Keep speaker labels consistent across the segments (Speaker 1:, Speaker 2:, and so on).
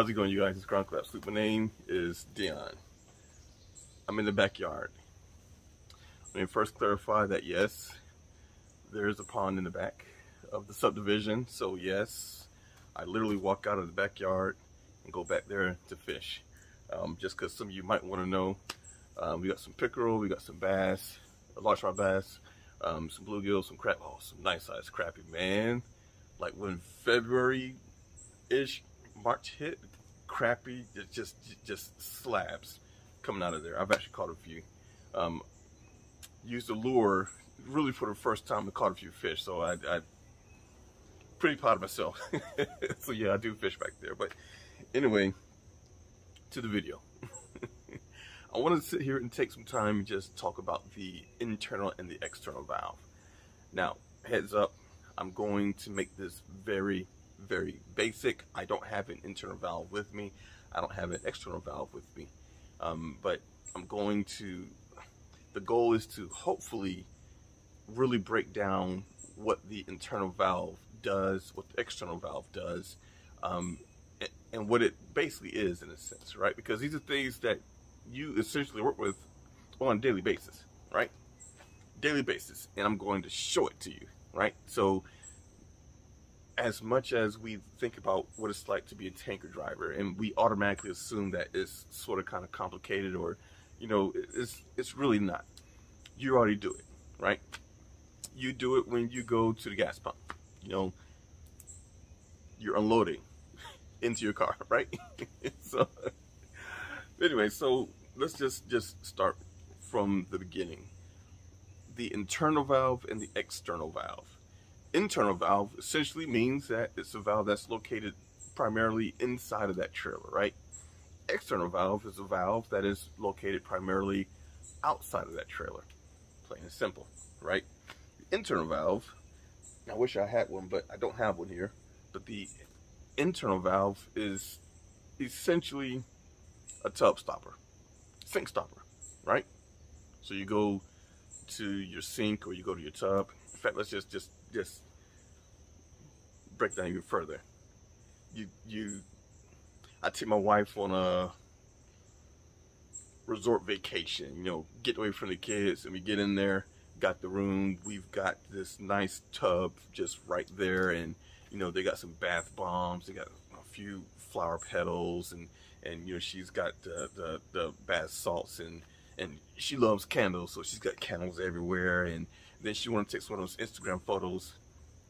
Speaker 1: How's it going, you guys? It's Ground Clap. My name is Dion. I'm in the backyard. Let me first clarify that yes, there is a pond in the back of the subdivision. So yes, I literally walk out of the backyard and go back there to fish. Um, just because some of you might want to know, um, we got some pickerel, we got some bass, a largemouth bass, um, some bluegill, some crap, oh, some nice sized crappie, man. Like when February-ish March hit, crappie, just just slabs coming out of there. I've actually caught a few. Um, used a lure really for the first time to caught a few fish, so I, I pretty proud of myself. so yeah, I do fish back there. But anyway, to the video. I want to sit here and take some time and just talk about the internal and the external valve. Now, heads up, I'm going to make this very very basic. I don't have an internal valve with me. I don't have an external valve with me. Um, but I'm going to, the goal is to hopefully really break down what the internal valve does, what the external valve does, um, and, what it basically is in a sense, right? Because these are things that you essentially work with on a daily basis, right? Daily basis. And I'm going to show it to you, right? So as much as we think about what it's like to be a tanker driver and we automatically assume that it's sort of kind of complicated or you know it's it's really not. You already do it right? You do it when you go to the gas pump you know? You're unloading into your car right? So anyway so let's just just start from the beginning. The internal valve and the external valve internal valve essentially means that it's a valve that's located primarily inside of that trailer, right? External valve is a valve that is located primarily outside of that trailer. Plain and simple, right? The internal valve, I wish I had one, but I don't have one here. But the internal valve is essentially a tub stopper, sink stopper, right? So you go to your sink or you go to your tub. In fact, let's just just just break down even further. You you I take my wife on a resort vacation, you know, get away from the kids and we get in there, got the room, we've got this nice tub just right there and you know, they got some bath bombs, they got a few flower petals and and you know she's got the the, the bath salts and and she loves candles so she's got candles everywhere and then she want to take one of those Instagram photos,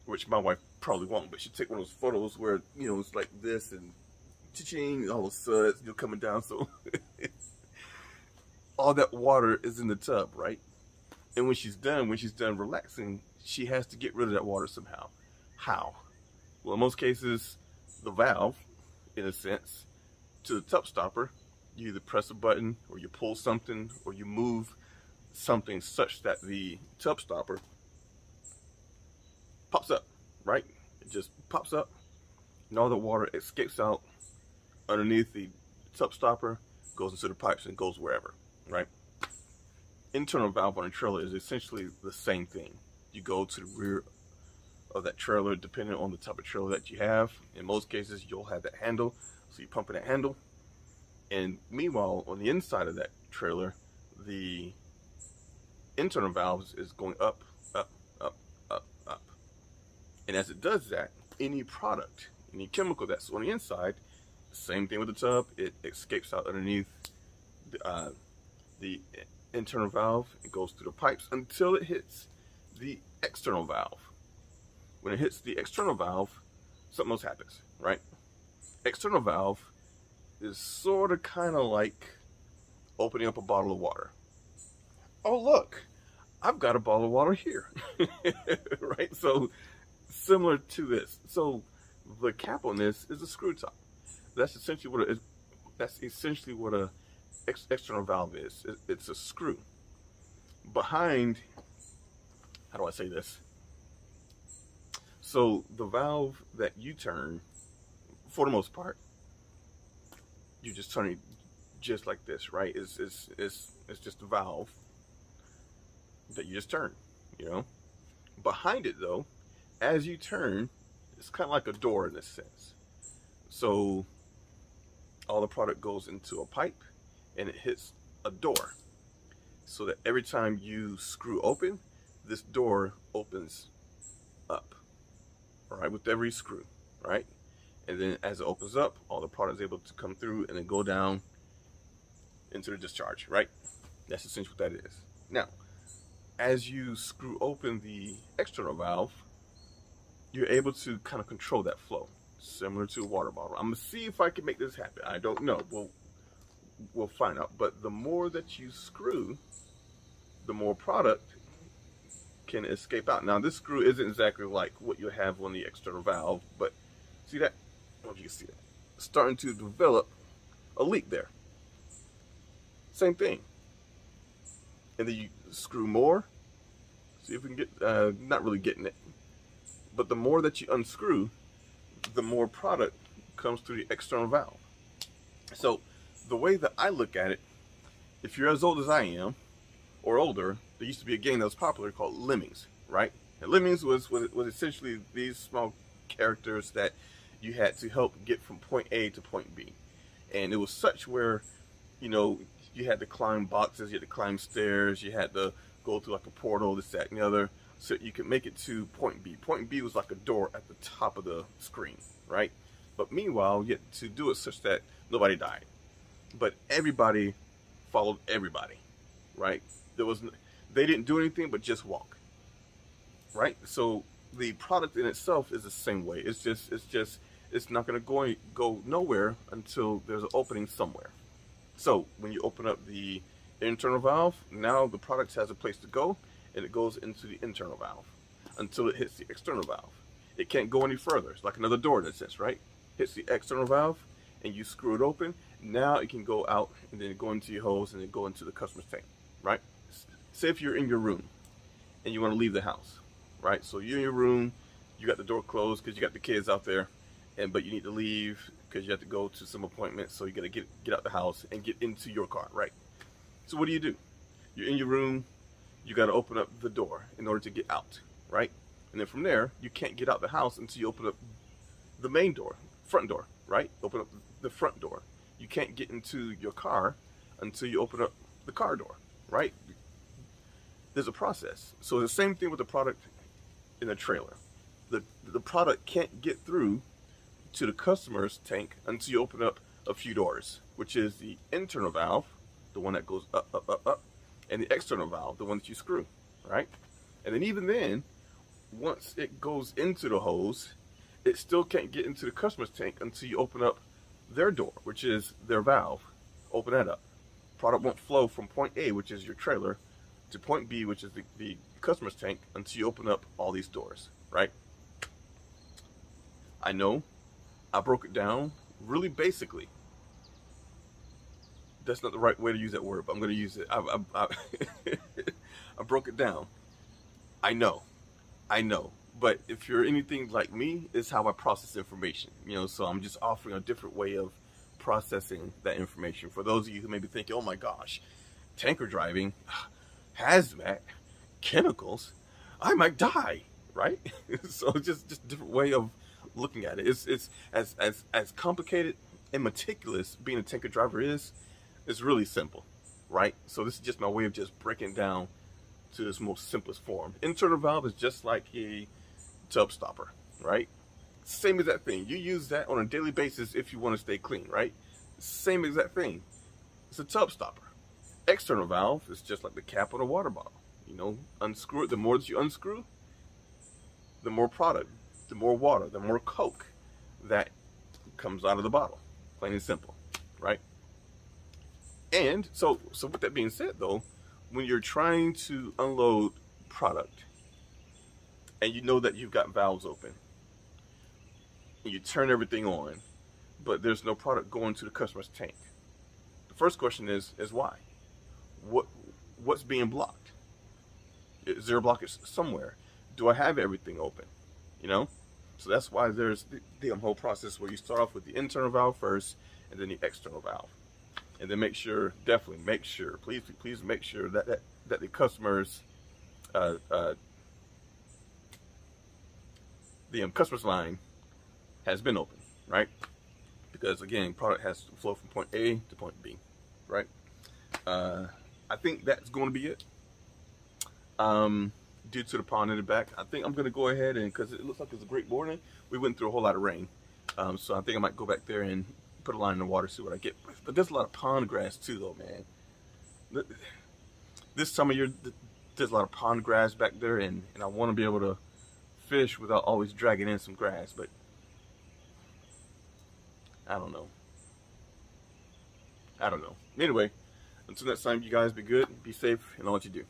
Speaker 1: which my wife probably won't, but she take one of those photos where, you know, it's like this and ching all the suds, you know, coming down. So all that water is in the tub, right? And when she's done, when she's done relaxing, she has to get rid of that water somehow. How? Well, in most cases, the valve, in a sense, to the tub stopper, you either press a button or you pull something or you move something such that the tub stopper pops up, right? It just pops up and all the water escapes out underneath the tub stopper, goes into the pipes and goes wherever, right? Internal valve on a trailer is essentially the same thing. You go to the rear of that trailer, depending on the type of trailer that you have. In most cases, you'll have that handle, so you pump in that handle. And meanwhile, on the inside of that trailer, the internal valves is going up. And as it does that, any product, any chemical that's on the inside, same thing with the tub, it escapes out underneath the, uh, the internal valve, it goes through the pipes until it hits the external valve. When it hits the external valve, something else happens, right? External valve is sort of kind of like opening up a bottle of water oh look, I've got a bottle of water here, right? So similar to this. So the cap on this is a screw top. That's essentially what a, That's essentially what a ex external valve is. It, it's a screw. Behind, how do I say this? So the valve that you turn, for the most part, you just turn it just like this, right? It's, it's, it's, it's just a valve that you just turn, you know. Behind it though, as you turn, it's kind of like a door in a sense. So all the product goes into a pipe and it hits a door. So that every time you screw open, this door opens up. All right, with every screw, right? And then as it opens up, all the product is able to come through and then go down into the discharge, right? That's essentially what that is. Now, as you screw open the external valve, you're able to kind of control that flow, similar to a water bottle. I'm gonna see if I can make this happen. I don't know. We'll we'll find out. But the more that you screw, the more product can escape out. Now this screw isn't exactly like what you have on the external valve, but see that? I don't know if you see that. Starting to develop a leak there. Same thing. And then you screw more. See if we can get, uh, not really getting it. But the more that you unscrew, the more product comes through the external valve. So the way that I look at it, if you're as old as I am, or older, there used to be a game that was popular called Lemmings, right? And Lemmings was, was, was essentially these small characters that you had to help get from point A to point B. And it was such where, you know, you had to climb boxes, you had to climb stairs, you had to go through like a portal, this, that, and the other, so you can make it to point B. Point B was like a door at the top of the screen, right? But meanwhile, you had to do it such that nobody died. But everybody followed everybody, right? There was, they didn't do anything but just walk, right? So the product in itself is the same way. It's just, it's just, it's not going to go go nowhere until there's an opening somewhere. So when you open up the internal valve, now the product has a place to go and it goes into the internal valve until it hits the external valve. It can't go any further. It's like another door that says, right? Hits the external valve and you screw it open. Now it can go out and then go into your hose and then go into the customer's tank, right? Say if you're in your room and you want to leave the house, right? So you're in your room, you got the door closed because you got the kids out there, and but you need to leave because you have to go to some appointment. So you got to get get out the house and get into your car, right? So what do you do? You're in your room, you got to open up the door in order to get out, right? And then from there, you can't get out the house until you open up the main door, front door, right? Open up the front door. You can't get into your car until you open up the car door, right? There's a process. So the same thing with the product in a trailer. The, the product can't get through to the customer's tank until you open up a few doors, which is the internal valve, the one that goes up, up, up, up, and the external valve, the one that you screw, right? And then even then, once it goes into the hose, it still can't get into the customer's tank until you open up their door, which is their valve. Open that up. Product won't flow from point A, which is your trailer, to point B, which is the, the customer's tank, until you open up all these doors, right? I know I broke it down really basically. That's not the right way to use that word, but I'm going to use it. I, I, I, I broke it down. I know. I know. But if you're anything like me, it's how I process information. You know, so I'm just offering a different way of processing that information. For those of you who may be thinking, oh my gosh, tanker driving, hazmat, chemicals, I might die, right? so just just different way of looking at it. It's it's as as as complicated and meticulous being a tanker driver is. It's really simple, right? So this is just my way of just breaking down to this most simplest form. Internal valve is just like a tub stopper, right? Same exact thing. You use that on a daily basis if you want to stay clean, right? Same exact thing. It's a tub stopper. External valve is just like the cap on a water bottle. You know, unscrew it. The more that you unscrew, the more product, the more water, the more Coke that comes out of the bottle. Plain and simple? And so, so with that being said, though, when you're trying to unload product and you know that you've got valves open and you turn everything on, but there's no product going to the customer's tank. The first question is, is why? What, what's being blocked? Is there a blockage somewhere? Do I have everything open? You know? So that's why there's the, the whole process where you start off with the internal valve first and then the external valve and then make sure, definitely make sure, please, please make sure that that, that the customers, uh, uh, the um, customer's line has been open, right? because again, product has to flow from point A to point B, right? Uh, I think that's going to be it. Um, due to the pond in the back, I think I'm going to go ahead and because it looks like it's a great morning. We went through a whole lot of rain, um, so I think I might go back there and put a line in the water, see what I get. But there's a lot of pond grass too, though, man. This summer, year, there's a lot of pond grass back there, and, and I want to be able to fish without always dragging in some grass, but I don't know. I don't know. Anyway, until next time, you guys be good, be safe, and know what you do.